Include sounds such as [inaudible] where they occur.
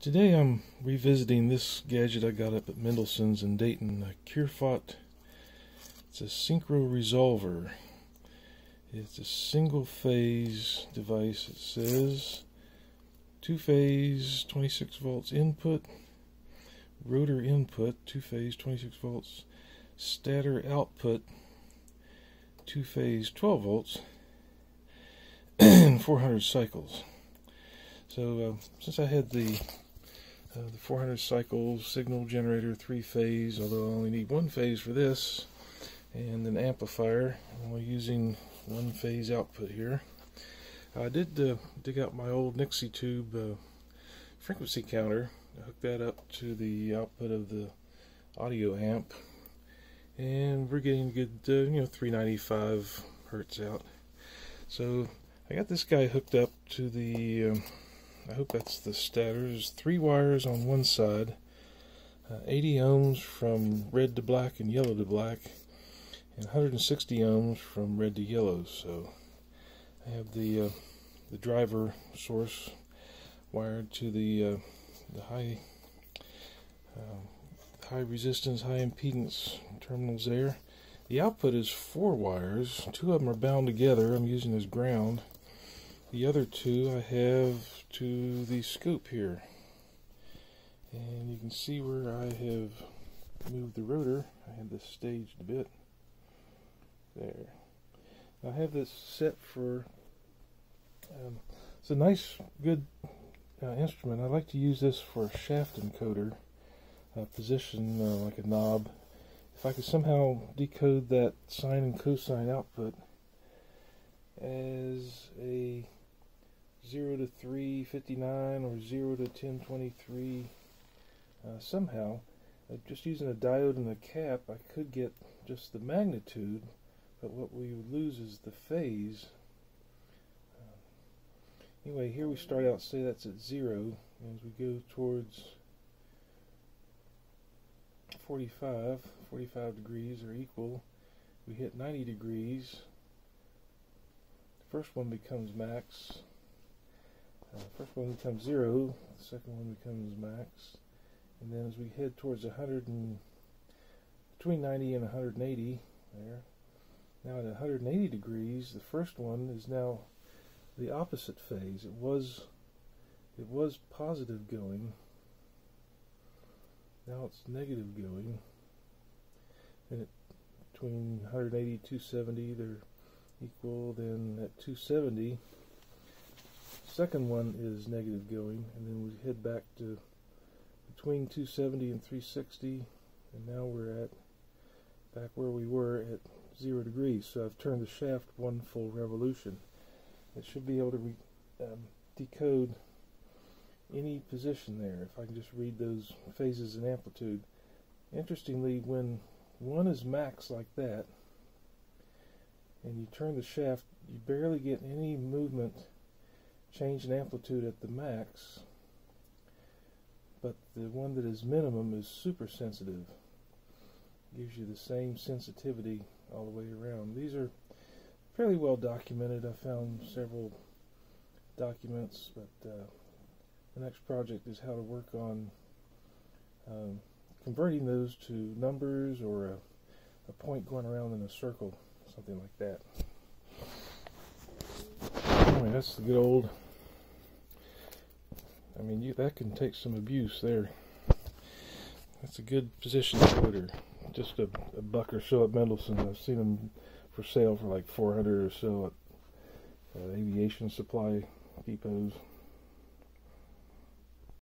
Today I'm revisiting this gadget I got up at Mendelson's in Dayton, a Kearfott. It's a synchro resolver. It's a single phase device. It says two phase 26 volts input, rotor input, two phase 26 volts, stator output, two phase 12 volts, [clears throat] and 400 cycles. So uh, since I had the 400 cycle signal generator three phase, although I only need one phase for this, and an amplifier, I'm only using one phase output here. I did uh, dig out my old Nixie tube uh, frequency counter, hook that up to the output of the audio amp, and we're getting good, uh, you know, 395 hertz out. So I got this guy hooked up to the um, I hope that's the stator. There's three wires on one side, uh, 80 ohms from red to black and yellow to black, and 160 ohms from red to yellow. So I have the uh, the driver source wired to the uh, the high uh, high resistance, high impedance terminals there. The output is four wires. Two of them are bound together. I'm using as ground. The other two I have to the scope here. And you can see where I have moved the rotor. I had this staged a bit. There. I have this set for, um, it's a nice, good uh, instrument. I like to use this for a shaft encoder uh, position uh, like a knob. If I could somehow decode that sine and cosine output as a 0 to 359 or 0 to 1023 uh, somehow uh, just using a diode and a cap I could get just the magnitude but what we would lose is the phase. Uh, anyway here we start out say that's at 0 as we go towards 45 45 degrees are equal. We hit 90 degrees. The first one becomes max uh, first one becomes zero, the second one becomes max, and then as we head towards 100 and between 90 and 180 there. Now at 180 degrees, the first one is now the opposite phase. It was it was positive going. Now it's negative going. And it, between 180 and 270 they're equal. Then at 270 second one is negative going, and then we head back to between 270 and 360, and now we're at back where we were at zero degrees. So I've turned the shaft one full revolution. It should be able to um, decode any position there if I can just read those phases and amplitude. Interestingly, when one is max like that, and you turn the shaft, you barely get any movement change in amplitude at the max, but the one that is minimum is super sensitive. Gives you the same sensitivity all the way around. These are fairly well documented. I found several documents, but uh, the next project is how to work on um, converting those to numbers or a, a point going around in a circle, something like that. That's the good old. I mean, you, that can take some abuse there. That's a good position motor. Just a, a buck or so at Mendelson. I've seen them for sale for like 400 or so at uh, aviation supply depots.